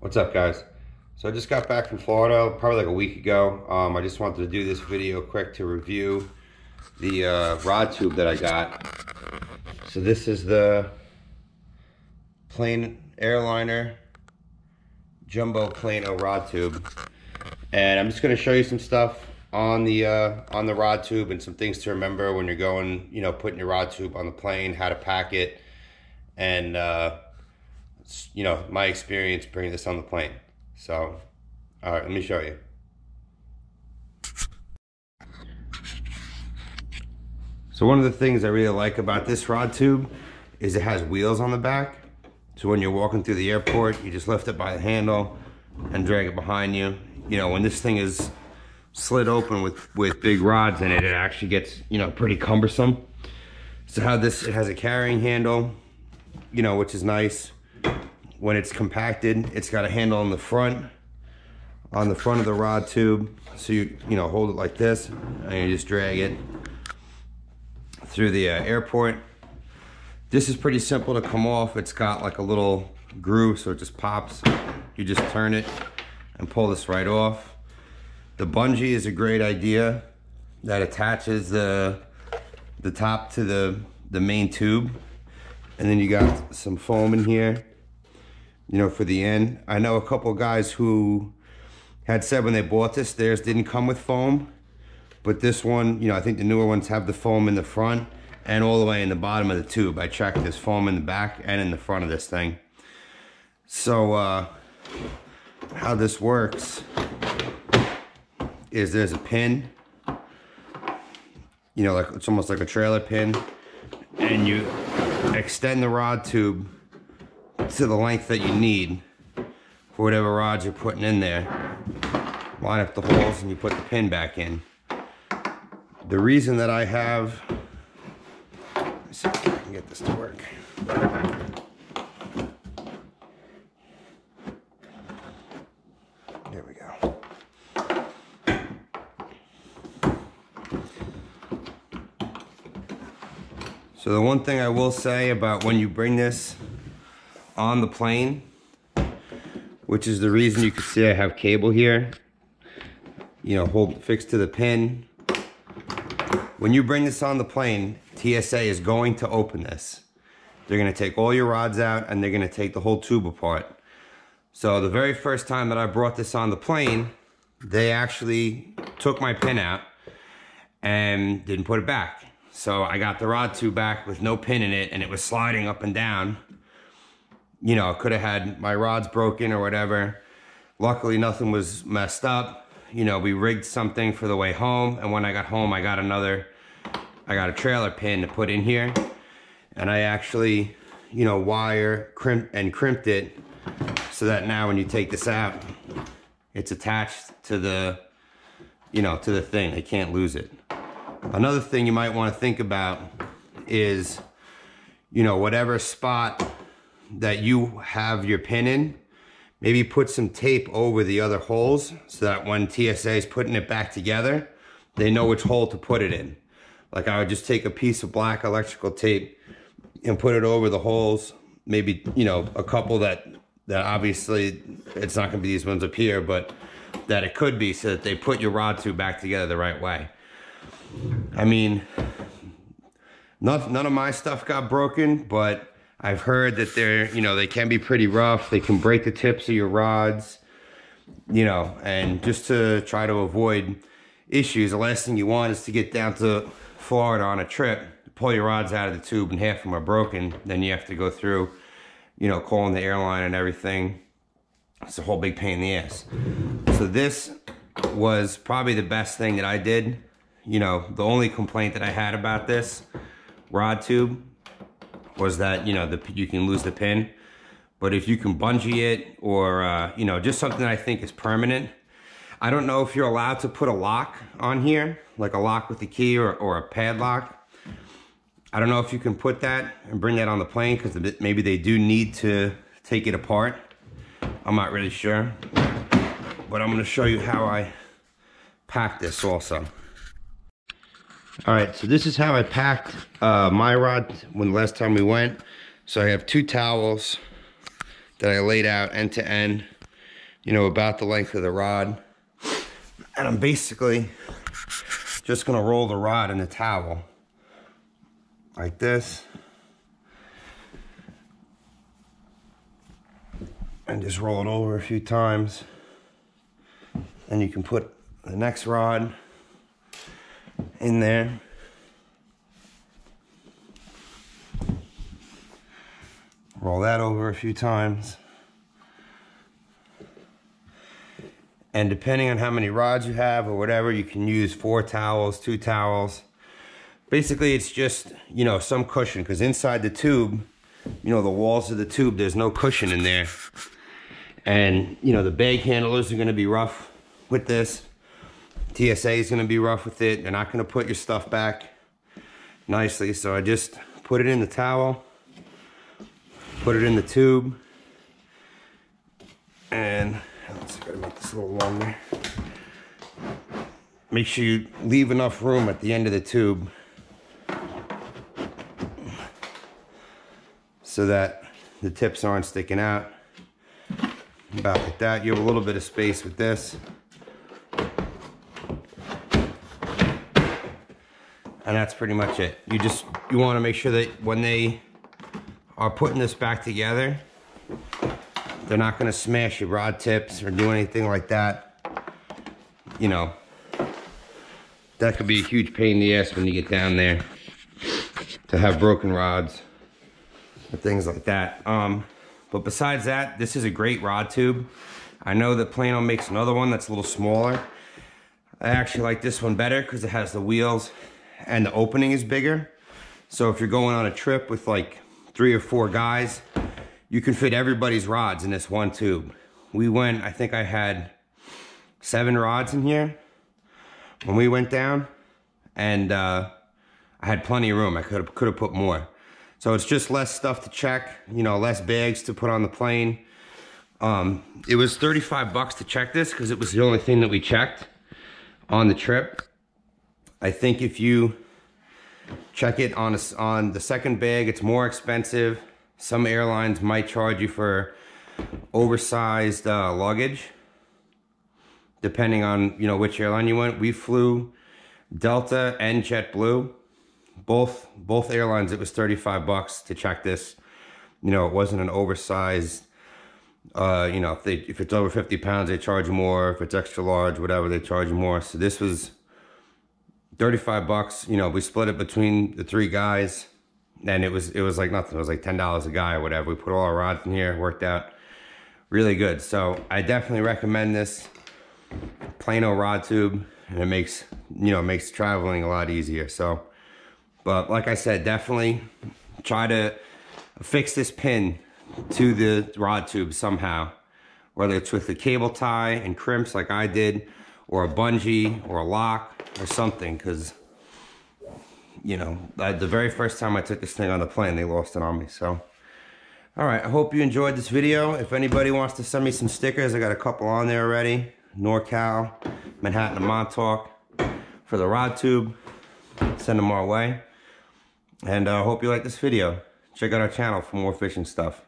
What's up guys? So I just got back from Florida probably like a week ago. Um, I just wanted to do this video quick to review the uh, rod tube that I got. So this is the Plano airliner jumbo plano rod tube. And I'm just gonna show you some stuff on the uh, on the rod tube and some things to remember when you're going, you know, putting your rod tube on the plane, how to pack it, and uh, you know, my experience bringing this on the plane. So, all right, let me show you. So one of the things I really like about this rod tube is it has wheels on the back. So when you're walking through the airport, you just lift it by the handle and drag it behind you. You know, when this thing is slid open with, with big rods in it, it actually gets, you know, pretty cumbersome. So how this, it has a carrying handle, you know, which is nice when it's compacted, it's got a handle on the front, on the front of the rod tube. So you, you know, hold it like this and you just drag it through the uh, airport. This is pretty simple to come off. It's got like a little groove so it just pops. You just turn it and pull this right off. The bungee is a great idea that attaches the, the top to the, the main tube. And then you got some foam in here you know, for the end. I know a couple guys who had said when they bought this, theirs didn't come with foam. But this one, you know, I think the newer ones have the foam in the front and all the way in the bottom of the tube. I checked, there's foam in the back and in the front of this thing. So, uh, how this works is there's a pin, you know, like it's almost like a trailer pin, and you extend the rod tube to the length that you need for whatever rods you're putting in there. Line up the holes and you put the pin back in. The reason that I have, let's see if I can get this to work. There we go. So the one thing I will say about when you bring this on the plane, which is the reason you can see I have cable here. You know, hold fixed to the pin. When you bring this on the plane, TSA is going to open this. They're gonna take all your rods out and they're gonna take the whole tube apart. So the very first time that I brought this on the plane, they actually took my pin out and didn't put it back. So I got the rod tube back with no pin in it and it was sliding up and down you know, I could have had my rods broken or whatever. Luckily, nothing was messed up. You know, we rigged something for the way home. And when I got home, I got another, I got a trailer pin to put in here. And I actually, you know, wire crimp and crimped it so that now when you take this out, it's attached to the, you know, to the thing. They can't lose it. Another thing you might want to think about is, you know, whatever spot that you have your pin in, maybe put some tape over the other holes so that when TSA is putting it back together, they know which hole to put it in. Like I would just take a piece of black electrical tape and put it over the holes, maybe, you know, a couple that, that obviously it's not gonna be these ones up here, but that it could be so that they put your rod tube back together the right way. I mean, none, none of my stuff got broken, but I've heard that they're, you know, they can be pretty rough. They can break the tips of your rods, you know, and just to try to avoid issues, the last thing you want is to get down to Florida on a trip, pull your rods out of the tube and half of them are broken. Then you have to go through, you know, calling the airline and everything. It's a whole big pain in the ass. So this was probably the best thing that I did. You know, the only complaint that I had about this rod tube was that, you know, the you can lose the pin. But if you can bungee it or, uh, you know, just something I think is permanent. I don't know if you're allowed to put a lock on here, like a lock with a key or, or a padlock. I don't know if you can put that and bring that on the plane because maybe they do need to take it apart. I'm not really sure. But I'm gonna show you how I pack this also. All right, so this is how I packed uh, my rod when the last time we went. So I have two towels that I laid out end to end. you know, about the length of the rod. And I'm basically just gonna roll the rod in the towel like this. And just roll it over a few times. And you can put the next rod in there. Roll that over a few times. And depending on how many rods you have or whatever, you can use four towels, two towels. Basically, it's just, you know, some cushion because inside the tube, you know, the walls of the tube, there's no cushion in there. And, you know, the bag handlers are going to be rough with this. TSA is going to be rough with it. They're not going to put your stuff back nicely. So I just put it in the towel, put it in the tube, and let's gotta make this a little longer. Make sure you leave enough room at the end of the tube so that the tips aren't sticking out. About like that. You have a little bit of space with this. And that's pretty much it. You just, you wanna make sure that when they are putting this back together, they're not gonna smash your rod tips or do anything like that. You know, that could be a huge pain in the ass when you get down there to have broken rods or things like that. Um, but besides that, this is a great rod tube. I know that Plano makes another one that's a little smaller. I actually like this one better because it has the wheels and the opening is bigger. So if you're going on a trip with like three or four guys, you can fit everybody's rods in this one tube. We went, I think I had seven rods in here when we went down and uh, I had plenty of room. I could have could have put more. So it's just less stuff to check, you know, less bags to put on the plane. Um, it was 35 bucks to check this because it was the only thing that we checked on the trip. I think if you check it on, a, on the second bag, it's more expensive. Some airlines might charge you for oversized uh, luggage, depending on, you know, which airline you went. We flew Delta and JetBlue both both airlines it was 35 bucks to check this you know it wasn't an oversized uh you know if they if it's over 50 pounds they charge more if it's extra large whatever they charge more so this was 35 bucks you know we split it between the three guys and it was it was like nothing. It was like ten dollars a guy or whatever. We put all our rods in here worked out really good. So i definitely recommend this plano rod tube and it makes you know makes traveling a lot easier. So but like I said, definitely try to fix this pin to the rod tube somehow. Whether it's with a cable tie and crimps like I did, or a bungee, or a lock, or something. Because, you know, I, the very first time I took this thing on the plane, they lost it on me. So, all right, I hope you enjoyed this video. If anybody wants to send me some stickers, I got a couple on there already. NorCal, Manhattan and Montauk for the rod tube. Send them our way. And I uh, hope you like this video. Check out our channel for more fishing stuff.